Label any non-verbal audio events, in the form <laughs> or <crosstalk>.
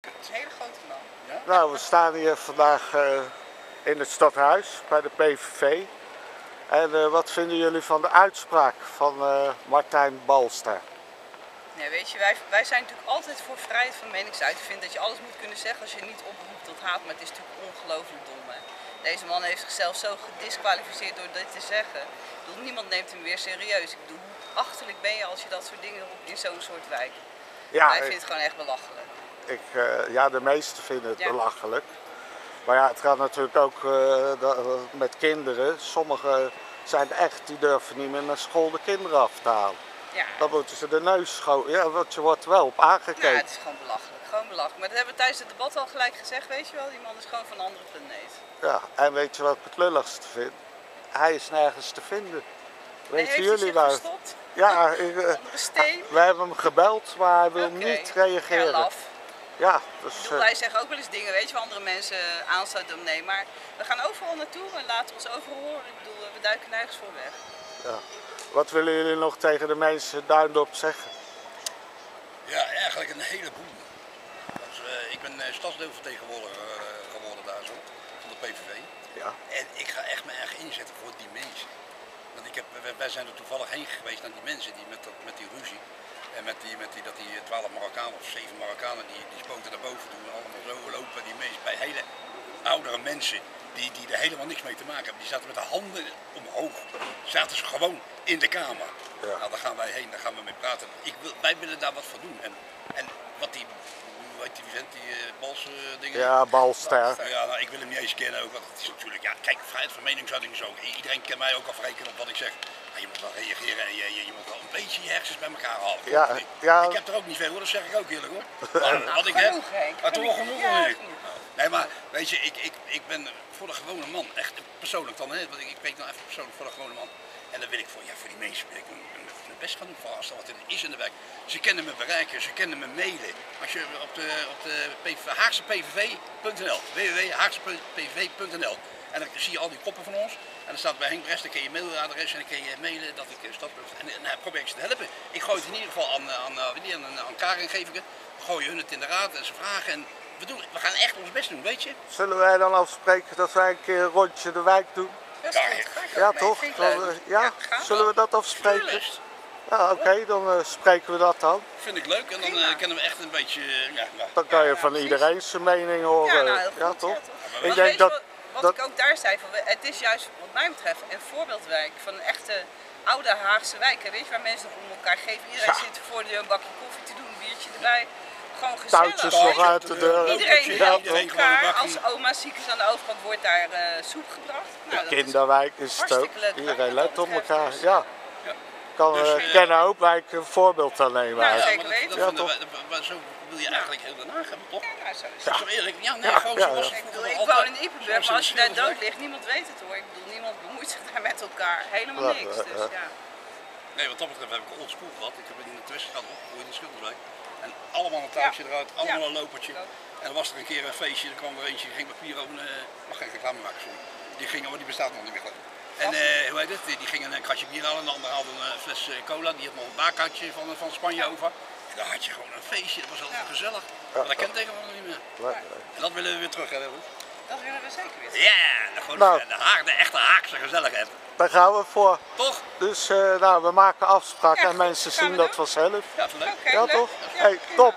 Het is een hele grote man. Nou, we staan hier vandaag eh, in het stadhuis bij de PVV. En eh, wat vinden jullie van de uitspraak van eh, Martijn Balster? Nee, weet je, wij, wij zijn natuurlijk altijd voor vrijheid van meningsuiting. Ik vind dat je alles moet kunnen zeggen als je niet oproept tot haat, maar het is natuurlijk ongelooflijk dom. Hè? Deze man heeft zichzelf zo gedisqualificeerd door dit te zeggen. Ik bedoel, niemand neemt hem weer serieus. Ik bedoel, hoe achterlijk ben je als je dat soort dingen roept in zo'n soort wijk? Ja, wij ik, vinden het gewoon echt belachelijk. Ik, eh, ja de meesten vinden het Ja. belachelijk. Maar ja, het gaat natuurlijk ook eh, da- met kinderen. Sommigen zijn echt, die durven niet meer naar school de kinderen af te halen. Ja. Dan moeten ze de neus schoon. Ja, want je wordt wel op aangekeken. Nou, het is gewoon belachelijk. Gewoon belachelijk. Maar dat hebben we tijdens het debat al gelijk gezegd, weet je wel. Die man is gewoon van een andere planeet. Ja, en weet je wat ik het lulligste vind? Hij is nergens te vinden. Weten jullie waar? Ja, ik, <laughs> eh, steen? we hebben hem gebeld, maar hij wil niet reageren. Ja, laf. Ja, Ik dus bedoel, eh, wij zeggen ook wel eens dingen, weet je, waar andere mensen aanstoot om nee. Maar we gaan overal naartoe en laten ons overal horen. Ik bedoel, we duiken nergens voor weg. ja. wat willen jullie nog tegen de mensen Duindorp zeggen? Ja, eigenlijk een heleboel. Eh, ik ben uh, stadsdeelvertegenwoordiger eh, geworden daar zo, van de PVV. Ja, En ik ga echt me erg inzetten voor die mensen. Want ik heb, wij- wij zijn er toevallig heen geweest naar die mensen die met, dat, met die ruzie. En met die, met die, dat die 12 Marokkanen of 7 Marokkanen die, die spoten naar boven doen en allemaal zo lopen. Die mensen bij hele oudere mensen die, die er helemaal niks mee te maken hebben. Die zaten met de handen omhoog. Zaten ze gewoon in de kamer. Ja. Nou, daar gaan wij heen, daar gaan we mee praten. Ik wil, wij willen daar wat voor doen. En, en wat die, hoe heet die vent, die uh, Bals eh, dingen. ja Balster. Nou ja, nou, ik wil hem niet eens kennen ook, want het is natuurlijk, ja, kijk, vrijheid van meningsuiting is ook. Iedereen kan mij ook afrekenen op wat ik zeg. Maar je moet wel reageren en je, je, je moet wel een beetje je hersens bij elkaar halen. Ja, Ik- ja. Ik heb er ook niet veel hoor, dat zeg ik ook eerlijk hoor. <laughs> Maar wat ik heb, maar toch genoeg hoor. Nee, maar weet je, ik, ik, ik ben voor de gewone man, echt persoonlijk dan, hè, want ik, ik weet nou even persoonlijk voor de gewone man. En dan wil ik voor, ja, voor die mensen wil ik mijn, best gaan doen voor als er wat in is in de wijk. Ze kennen me bereiken, ze kennen me mailen. Als je op de, op de PV, haagse-pvv.nl, www.haagse-pvv.nl en dan zie je al die koppen van ons. En dan staat bij Henk Brest, dan kun je mailadres en dan kun je mailen dat ik eh, stad En, en dan probeer ik ze te helpen. Ik gooi het in ieder geval aan, aan, aan, wie, aan, aan Karin geef ik het. We gooien hun het in de raad en ze vragen. En we, doen, we gaan echt ons best doen, weet je. Zullen wij dan afspreken dat wij een keer een rondje de wijk doen? Dat is Ja, ja. Toch? Dan, eh, ja? Zullen we dat afspreken? Ja, oké, dan eh, spreken we dat dan. Vind ik leuk en dan eh, kunnen we echt een beetje. eh, ja, ja. Dan kan je van iedereen zijn mening horen. Ja, nou, ja, toch? ja, toch? Ik denk dat, wat, dat ik ook daar zei, van, het is juist wat mij betreft een voorbeeldwijk van een echte oude Haagse wijk. hè. Weet je, waar mensen nog om elkaar geven. Iedereen Ja. zit voor de deur een bakje koffie te doen, een biertje erbij. Gewoon gezellig. nog op uit de de deur. Iedereen helpt elkaar. Als oma ziek is aan de overkant wordt daar eh, soep gebracht. Nou, dat is- Kinderwijk is het ook. leuk, Iedereen let op elkaar. dus. Ja, Ja. kan Dus, eh eh, kennen ook een voorbeeld aan nemen. Nou, Ja, toch? zo wil je eigenlijk heel Den Haag hebben, toch? Ja, nou, zo is Dat het. is toch eerlijk? Ja, nee, Ja, gewoon ja, zoals. Ik, bedoel, ik woon in Ippenburg, zoals maar als je daar dood ligt, niemand weet het hoor. Ik bedoel, niemand bemoeit zich daar met elkaar. Helemaal Ja, niks. eh, Dus eh. ja. Nee, wat dat betreft heb ik old school gehad. Ik heb in de Twiststraat opgegroeid in Schilderswijk. En allemaal een touwtje Ja. eruit, allemaal Ja. een lopertje. En dan was er een keer een feestje, er kwam er eentje, die ging met Piro een, eh, mag geen reclame maken, sorry. Die ging, maar die bestaat nog niet meer geloof. En eh, hoe heet het, die, die ging een kratje bier halen en de ander haalde een fles eh, cola. Die had nog een baakhoutje van, van Spanje over. Dan had je gewoon een feestje, dat was altijd Ja. gezellig. Maar dat kent tegenwoordig niet meer. Nee, nee. En dat willen we weer terug hebben. Dat willen we zeker weer. Ja, de, gewoon Nou. de, Haag, de echte Haagse gezelligheid. Daar gaan we voor. Toch? Dus eh, nou, we maken afspraken Ja, en mensen zien dat vanzelf. Ja, leuk. Oké, Ja, leuk. toch? Ja, Hey, top.